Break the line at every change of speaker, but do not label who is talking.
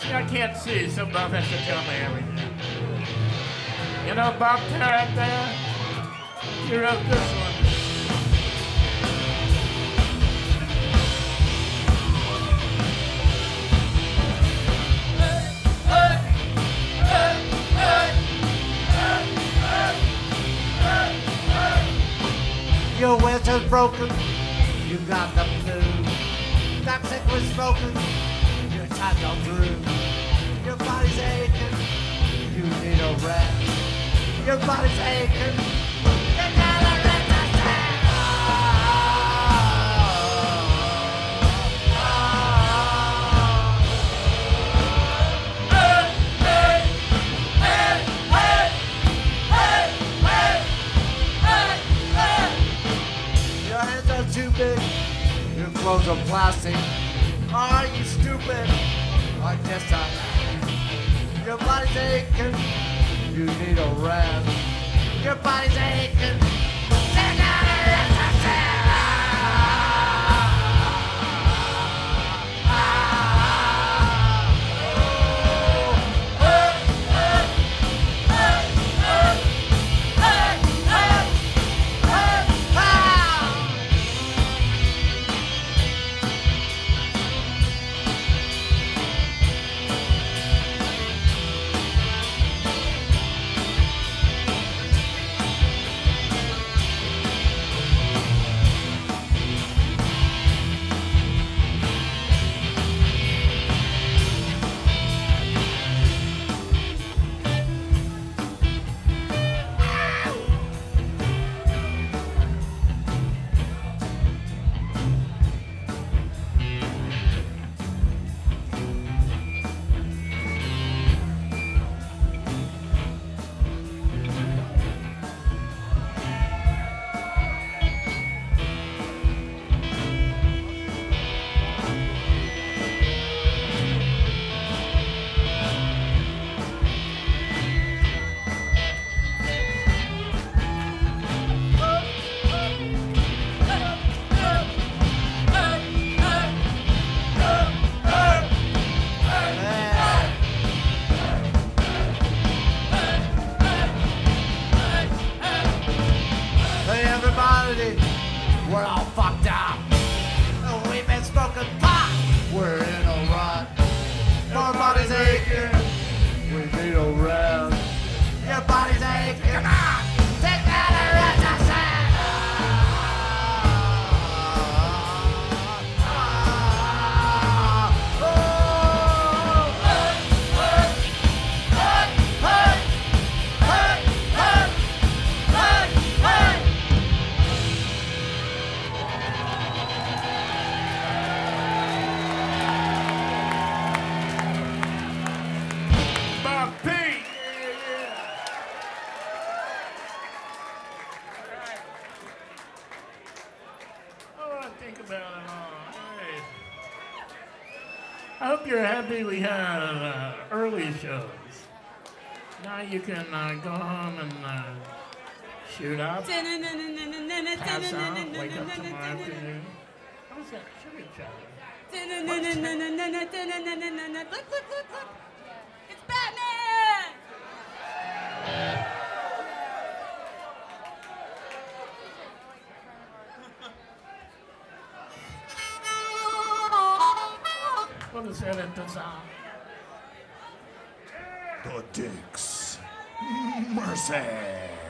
See, I can't see, so Bob has to tell me everything. You know Bob Tarrant there? He wrote this one.
Your winter's broken, you got the flu. Got sick with smoking, your time don't through. Your body's aching, you need a rest. Your body's aching. Your hands are too big, your clothes are plastic. Are you stupid? I guess I am. Your body's aching, you need a rest. Your body's aching. you gotta We're all
about it all. I hope you're happy we had uh, early shows. Now you can uh, go home and uh, shoot up, pass out, wake up tomorrow afternoon. Was that sugar chatter?
Look, look, look, look.
The Dicks. Mercy.